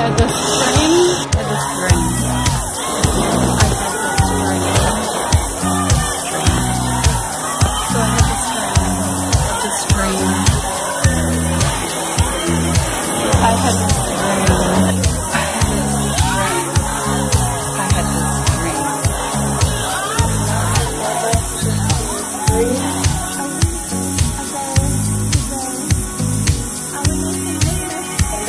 had the